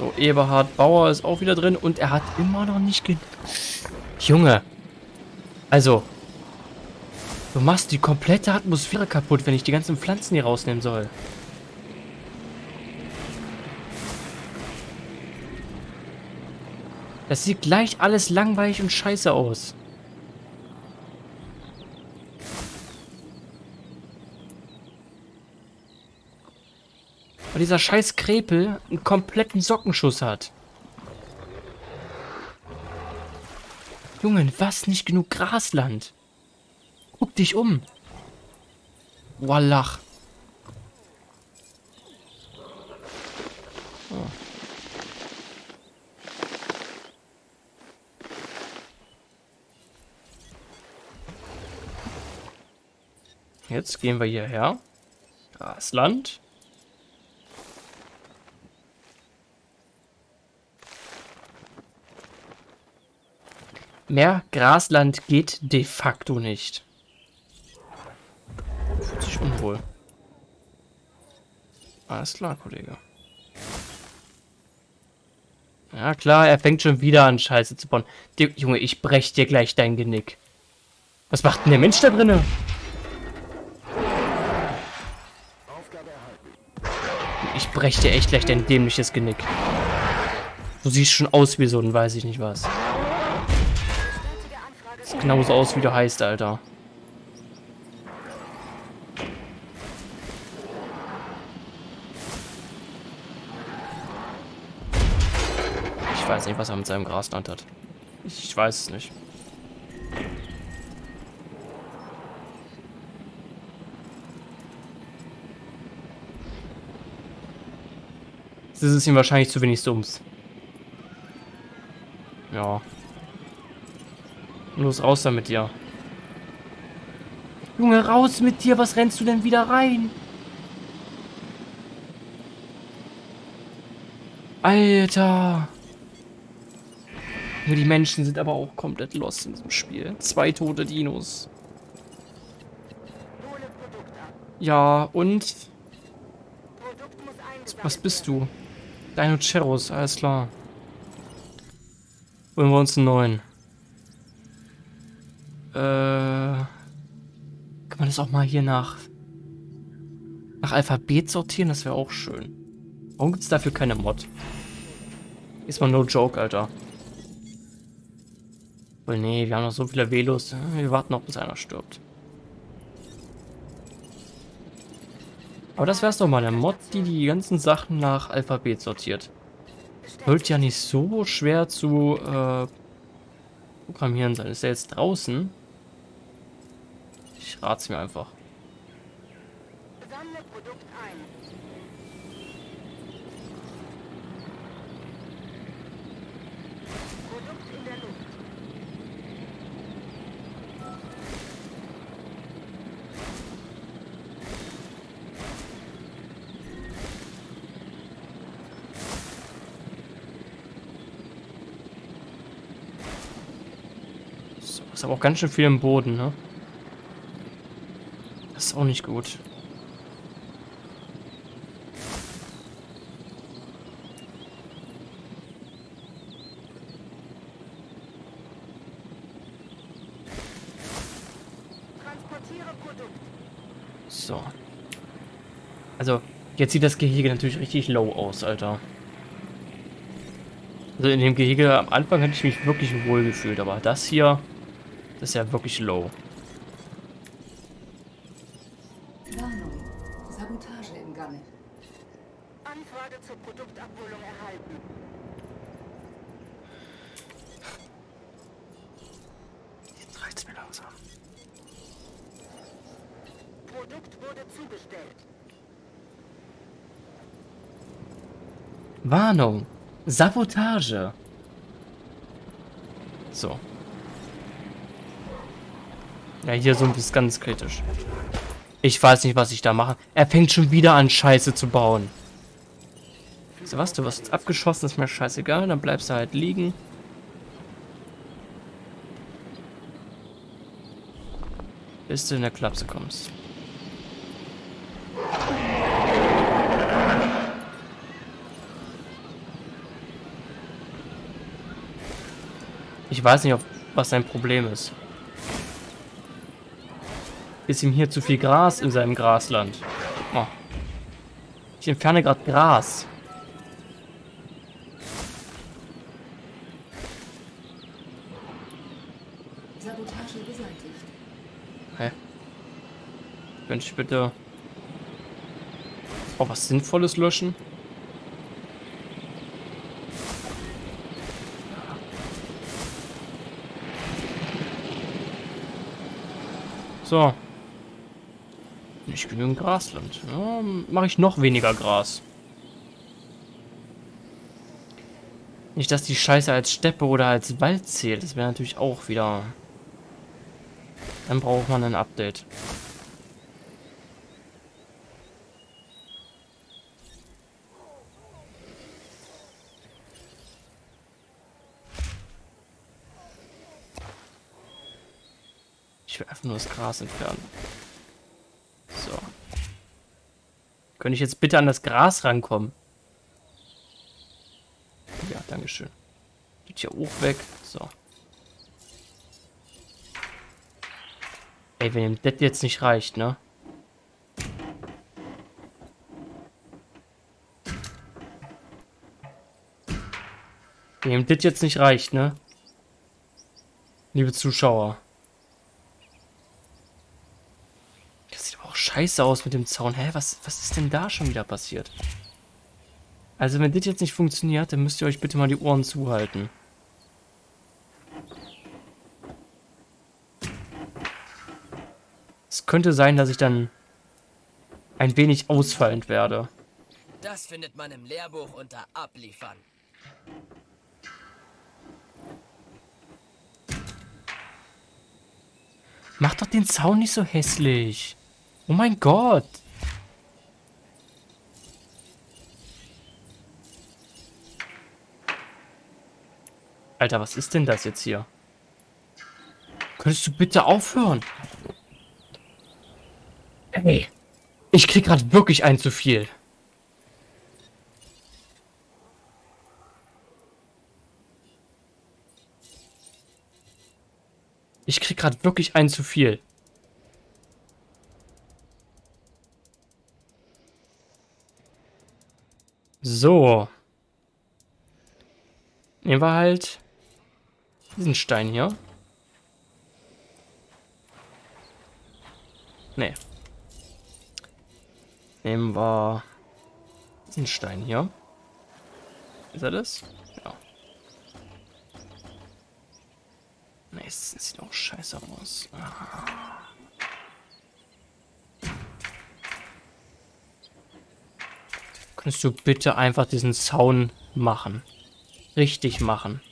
So, Eberhard Bauer ist auch wieder drin und er hat immer noch nicht ge... Junge. Also. Du machst die komplette Atmosphäre kaputt, wenn ich die ganzen Pflanzen hier rausnehmen soll. Das sieht gleich alles langweilig und scheiße aus. Weil dieser scheiß Krepel einen kompletten Sockenschuss hat. Junge, was? Nicht genug Grasland? Guck dich um. Wallach. Jetzt gehen wir hierher. Grasland. Mehr Grasland geht de facto nicht. Fühlt sich unwohl. Alles klar, Kollege. Ja klar, er fängt schon wieder an Scheiße zu bauen. Die, Junge, ich brech dir gleich dein Genick. Was macht denn der Mensch da drinnen? Ich brech dir echt gleich dein dämliches Genick. Du siehst schon aus wie so ein weiß ich nicht was genauso aus, wie du heißt, Alter. Ich weiß nicht, was er mit seinem Grasland hat. Ich weiß es nicht. Das ist ihm wahrscheinlich zu wenig Sums. Ja. Los, raus da mit dir. Junge, raus mit dir. Was rennst du denn wieder rein? Alter. Nur die Menschen sind aber auch komplett lost in diesem Spiel. Zwei tote Dinos. Ja, und? Was bist du? Dino Ceros, alles klar. Holen wir uns einen neuen. Äh, kann man das auch mal hier nach, nach Alphabet sortieren? Das wäre auch schön. Warum gibt es dafür keine Mod? Ist mal no joke, Alter. Wohl, nee, wir haben noch so viele Velos. Wir warten noch, bis einer stirbt. Aber das wär's doch mal, eine Mod, die die ganzen Sachen nach Alphabet sortiert. Wird ja nicht so schwer zu äh, programmieren sein. Ist er jetzt draußen? Ich rat's mir einfach. Sammle Produkt ein. Produkt in der Luft. So, ist aber auch ganz schön viel im Boden, ne? Ist auch nicht gut. So. Also, jetzt sieht das Gehege natürlich richtig low aus, Alter. Also in dem Gehege am Anfang hätte ich mich wirklich wohl gefühlt, aber das hier, das ist ja wirklich low. Sabotage. So. Ja, hier so ein bisschen ganz kritisch. Ich weiß nicht, was ich da mache. Er fängt schon wieder an, Scheiße zu bauen. So was, du wirst jetzt abgeschossen, ist mir scheißegal. Dann bleibst du halt liegen. Bis du in der Klapse kommst. Ich weiß nicht, was sein Problem ist. Ist ihm hier zu viel Gras in seinem Grasland? Oh. Ich entferne gerade Gras. Sabotage beseitigt. Hä? Könnte ich bitte auch was Sinnvolles löschen? So. Nicht genügend Grasland. Ja, Mache ich noch weniger Gras. Nicht, dass die Scheiße als Steppe oder als Wald zählt. Das wäre natürlich auch wieder... Dann braucht man ein Update. Einfach nur das Gras entfernen. So. Könnte ich jetzt bitte an das Gras rankommen? Ja, dankeschön. Geht hier hoch weg. So. Ey, wenn ihm das jetzt nicht reicht, ne? Wenn ihm das jetzt nicht reicht, ne? Liebe Zuschauer. Scheiße aus mit dem Zaun. Hä, was, was ist denn da schon wieder passiert? Also wenn das jetzt nicht funktioniert, dann müsst ihr euch bitte mal die Ohren zuhalten. Es könnte sein, dass ich dann ein wenig ausfallend werde. Das findet man im Lehrbuch unter Abliefern. Mach doch den Zaun nicht so hässlich. Oh mein Gott. Alter, was ist denn das jetzt hier? Könntest du bitte aufhören? Hey, ich krieg gerade wirklich ein zu viel. Ich krieg gerade wirklich ein zu viel. So. Nehmen wir halt diesen Stein hier. Nee. Nehmen wir diesen Stein hier. Ist er das? Ja. Nee, es sieht auch scheiße aus. Ah. Könntest du bitte einfach diesen Zaun machen? Richtig machen.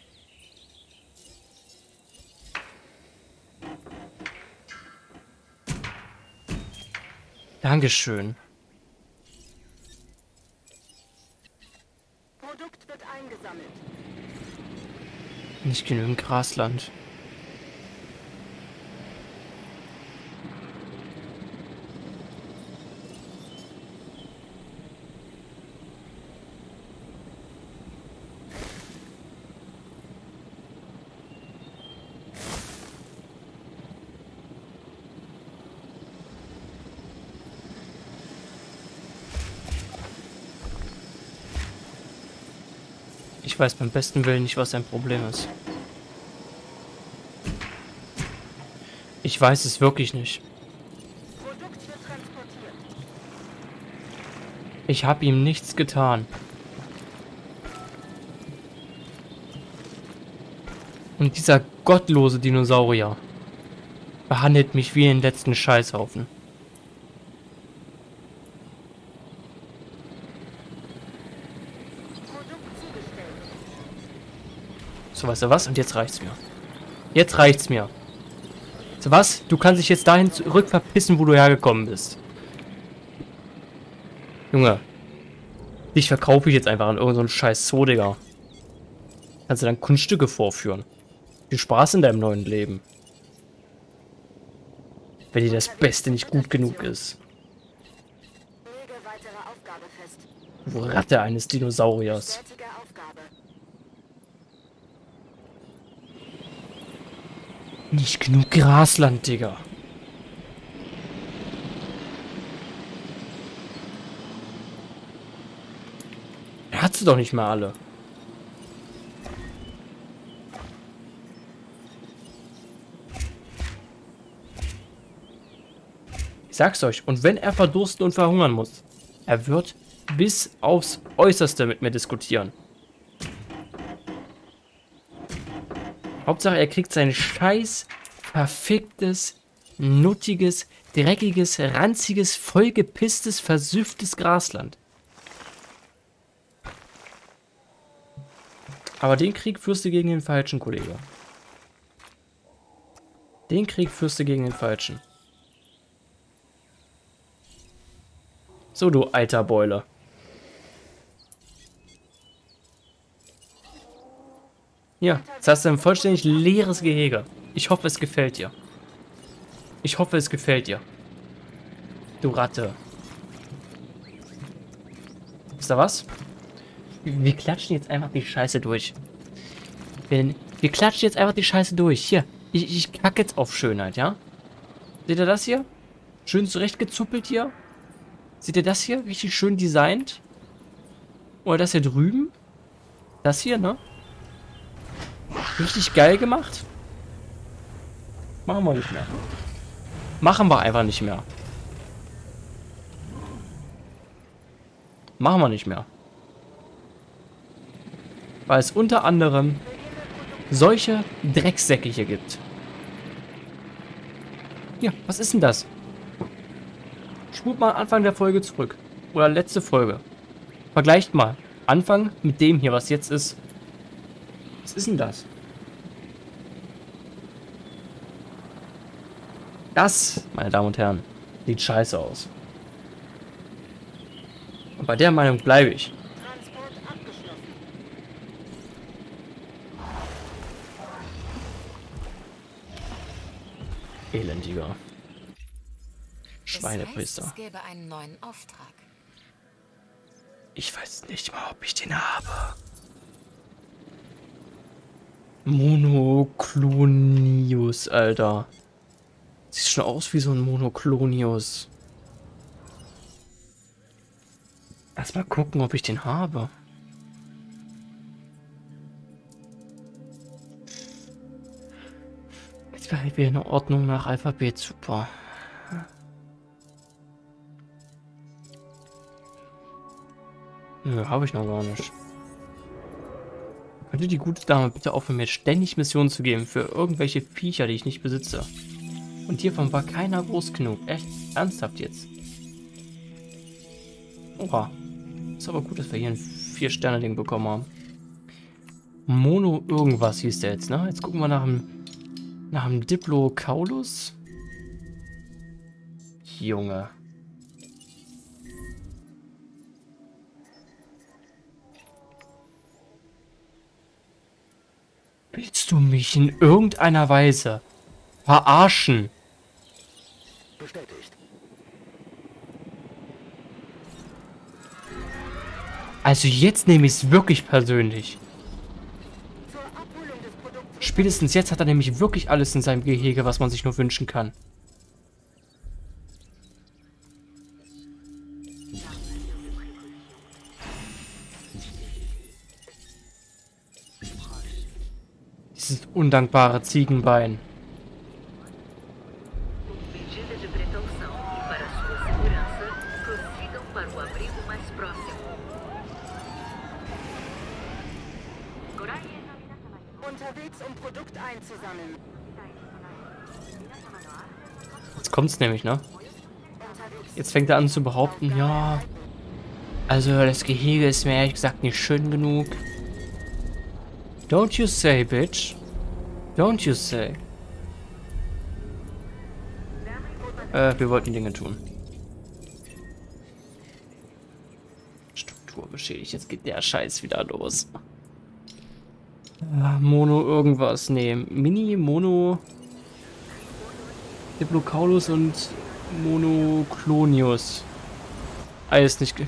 Dankeschön. Produkt wird eingesammelt. Nicht genügend Grasland. Ich weiß beim besten Willen nicht, was sein Problem ist. Ich weiß es wirklich nicht. Ich habe ihm nichts getan. Und dieser gottlose Dinosaurier behandelt mich wie den letzten Scheißhaufen. So, weißt du was? Und jetzt reicht's mir. Jetzt reicht's mir. So was? Du kannst dich jetzt dahin zurück verpissen, wo du hergekommen bist. Junge. Dich verkaufe ich jetzt einfach an irgendeinen so scheiß Zoo, Digga. Kannst du dann Kunststücke vorführen. Viel Spaß in deinem neuen Leben. Wenn dir das Beste nicht gut genug ist. Ratte eines Dinosauriers. Nicht genug Grasland, Digga. Er hat sie doch nicht mehr alle. Ich sag's euch, und wenn er verdursten und verhungern muss, er wird bis aufs Äußerste mit mir diskutieren. Hauptsache, er kriegt sein scheiß, verficktes, nuttiges, dreckiges, ranziges, vollgepisstes, versüfftes Grasland. Aber den Krieg führst du gegen den Falschen, Kollege. Den Krieg führst du gegen den Falschen. So, du alter Beule. Ja, jetzt hast du ein vollständig leeres Gehege. Ich hoffe, es gefällt dir. Ich hoffe, es gefällt dir. Du Ratte. Ist da was? Wir klatschen jetzt einfach die Scheiße durch. Wir, wir klatschen jetzt einfach die Scheiße durch. Hier, ich, ich kacke jetzt auf Schönheit, ja? Seht ihr das hier? Schön zurechtgezuppelt hier. Seht ihr das hier? Richtig schön designt. Oder das hier drüben? Das hier, ne? Richtig geil gemacht. Machen wir nicht mehr. Machen wir einfach nicht mehr. Machen wir nicht mehr. Weil es unter anderem solche Drecksäcke hier gibt. Ja, was ist denn das? Spult mal Anfang der Folge zurück. Oder letzte Folge. Vergleicht mal. Anfang mit dem hier, was jetzt ist. Was ist denn das? Das, meine Damen und Herren, sieht scheiße aus. Und bei der Meinung bleibe ich. Elendiger. Schweinepriester. Es gäbe einen neuen Auftrag. Ich weiß nicht mal, ob ich den habe. Monoklonius, Alter. Sieht schon aus wie so ein Monoklonius. Erstmal gucken, ob ich den habe. Jetzt wäre wieder eine Ordnung nach Alphabet, super. Nö, habe ich noch gar nicht. Könnte die gute Dame bitte aufhören, mir ständig Missionen zu geben für irgendwelche Viecher, die ich nicht besitze? Und hiervon war keiner groß genug. Echt? Ernsthaft jetzt? Oha. Ist aber gut, dass wir hier ein 4-Sterne-Ding bekommen haben. Mono irgendwas hieß der jetzt, ne? Jetzt gucken wir nach dem, nach dem Diplocaulus. Junge. Willst du mich in irgendeiner Weise verarschen? Bestätigt. Also jetzt nehme ich es wirklich persönlich. Spätestens jetzt hat er nämlich wirklich alles in seinem Gehege, was man sich nur wünschen kann. Dieses undankbare Ziegenbein. Kommt's nämlich, ne? Jetzt fängt er an zu behaupten, ja. Also das Gehege ist mir ehrlich gesagt nicht schön genug. Don't you say, bitch. Don't you say. Äh, wir wollten Dinge tun. Struktur beschädigt. Jetzt geht der Scheiß wieder los. Ah, Mono irgendwas. Nee, Mini, Mono... Diplocaulus und Monoklonius. Ah, Alles nicht.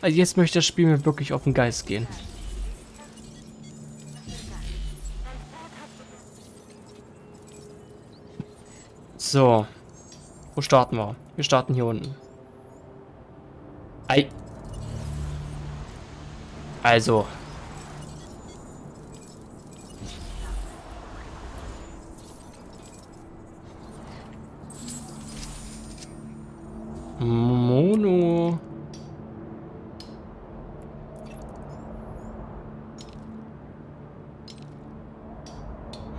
also jetzt möchte das Spiel mir wirklich auf den Geist gehen. So. Wo starten wir? Wir starten hier unten. Ei. Also, Mono.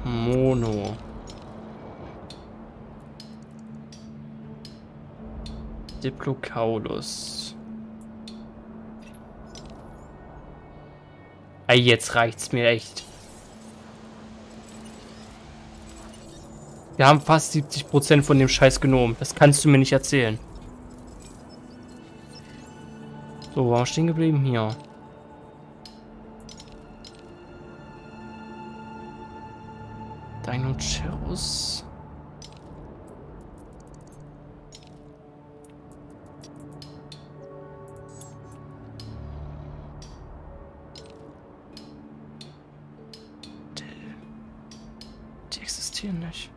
Mono. Diplocaulus. Ey, jetzt reicht's mir echt. Wir haben fast 70% von dem Scheiß genommen. Das kannst du mir nicht erzählen. So, wo waren wir stehen geblieben? Hier. Dinoceros. Die existieren nicht.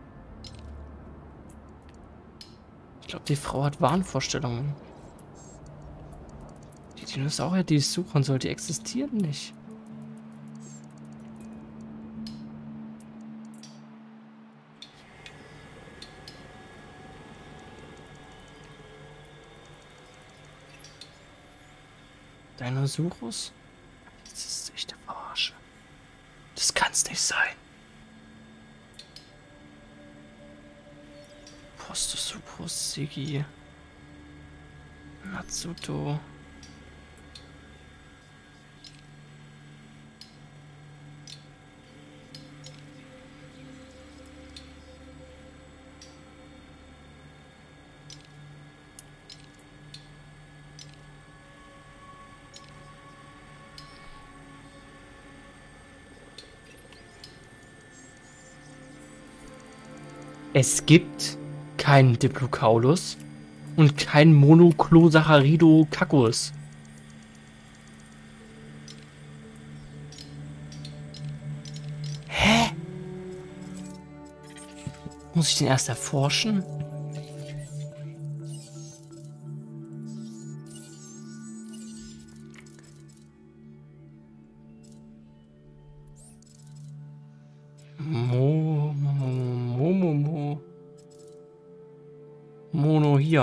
Ich glaube, die Frau hat Wahnvorstellungen. Die Dinosaurier, die ich suchen soll, die existieren nicht. Dinosaurus? Das ist echt eine Verarsche. Das kann's nicht sein. Postosuchus, Sigi. Natsuto. Es gibt keinen Diplocaulus und kein Monoclosaccharidococcus. Hä? Muss ich den erst erforschen?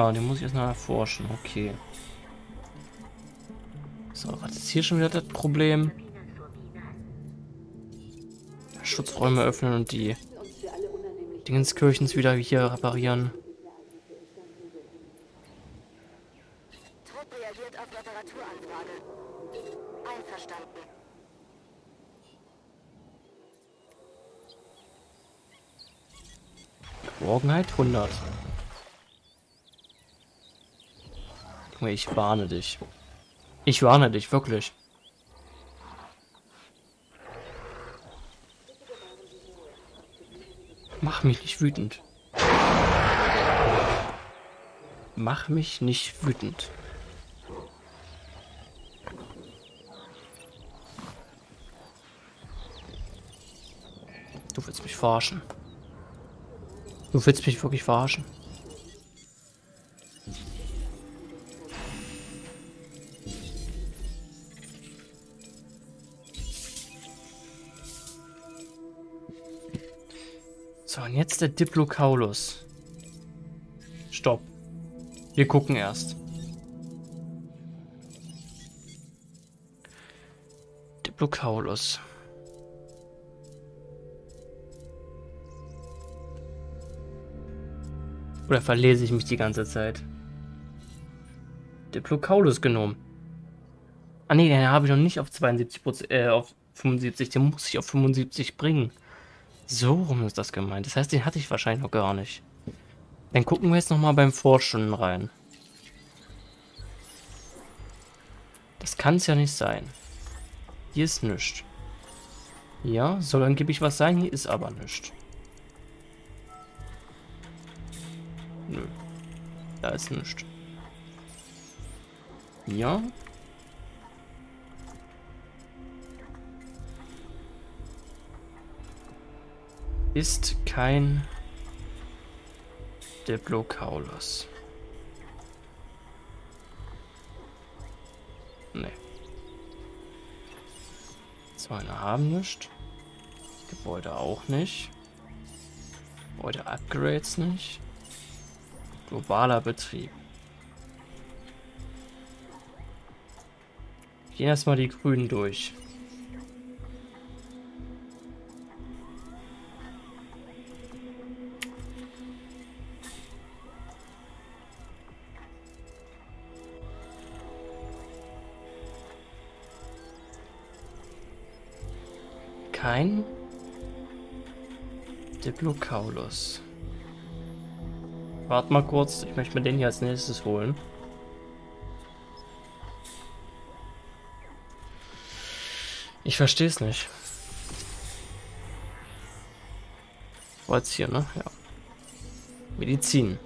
Hier, den muss ich erst mal erforschen. Okay. So, was ist hier schon wieder das Problem? Schutzräume öffnen und die Dingenskirchens wieder hier reparieren. Geborgenheit 100. Junge, ich warne dich. Ich warne dich, wirklich. Mach mich nicht wütend. Mach mich nicht wütend. Du willst mich verarschen. Du willst mich wirklich verarschen. Und jetzt der Diplocaulus. Stopp. Wir gucken erst. Diplocaulus. Oder verlese ich mich die ganze Zeit? Diplocaulus genommen. Ah ne, den habe ich noch nicht auf 72%, äh, auf 75. Den muss ich auf 75 bringen. So rum ist das gemeint. Das heißt, den hatte ich wahrscheinlich noch gar nicht. Dann gucken wir jetzt nochmal beim Forschen rein. Das kann es ja nicht sein. Hier ist nichts. Ja, soll angeblich was sein, hier ist aber nichts. Nö. Da ist nichts. Ja. Ist kein Diplocaulos. Nee. Zäune haben nicht. Gebäude auch nicht. Gebäude-Upgrades nicht. Globaler Betrieb. Gehen erstmal die Grünen durch. Kein Diplocaulus. Wart mal kurz, ich möchte mir den hier als nächstes holen. Ich verstehe es nicht. War jetzt hier, ne? Ja. Medizin.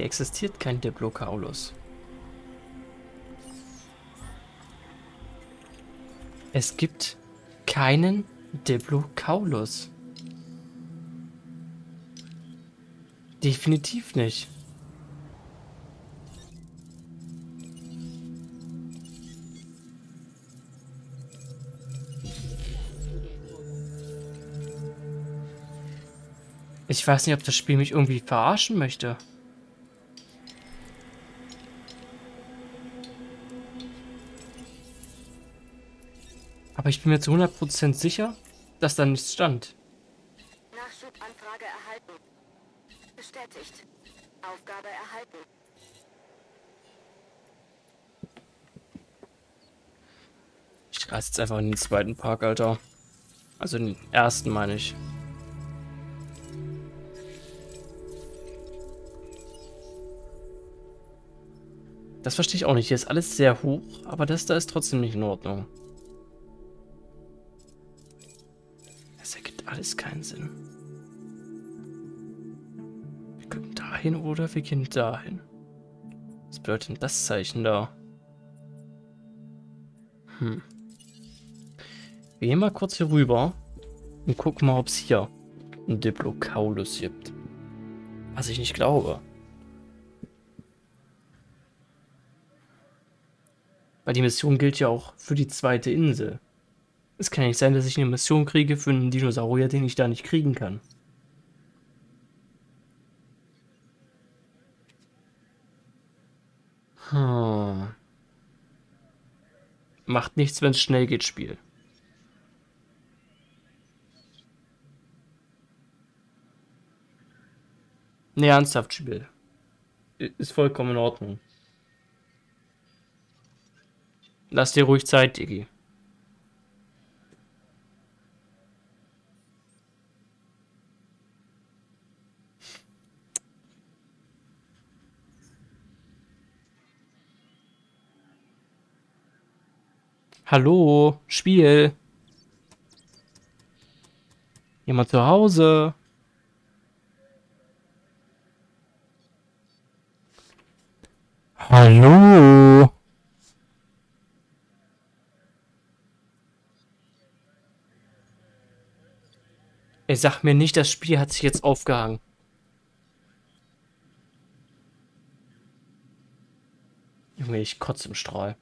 Hier existiert kein Diplocaulus. Es gibt keinen Diplocaulus. Definitiv nicht. Ich weiß nicht, ob das Spiel mich irgendwie verarschen möchte. Aber ich bin mir zu 100% sicher, dass da nichts stand. Nachschubanfrage erhalten. Bestätigt. Aufgabe erhalten. Ich reise jetzt einfach in den zweiten Park, Alter. Also den ersten, meine ich. Das verstehe ich auch nicht. Hier ist alles sehr hoch, aber das da ist trotzdem nicht in Ordnung. Alles keinen Sinn. Wir können dahin oder wir gehen dahin. Was bedeutet denn das Zeichen da? Hm. Wir gehen mal kurz hier rüber und gucken mal, ob es hier einen Diplocaulus gibt. Was ich nicht glaube. Weil die Mission gilt ja auch für die zweite Insel. Es kann nicht sein, dass ich eine Mission kriege für einen Dinosaurier, den ich da nicht kriegen kann. Hm. Macht nichts, wenn es schnell geht, Spiel. Ne, ernsthaft, Spiel. Ist vollkommen in Ordnung. Lass dir ruhig Zeit, Digi. Hallo, Spiel. Jemand zu Hause? Hallo? Ey, sag mir nicht, das Spiel hat sich jetzt aufgehangen. Junge, ich kotze im Strahl.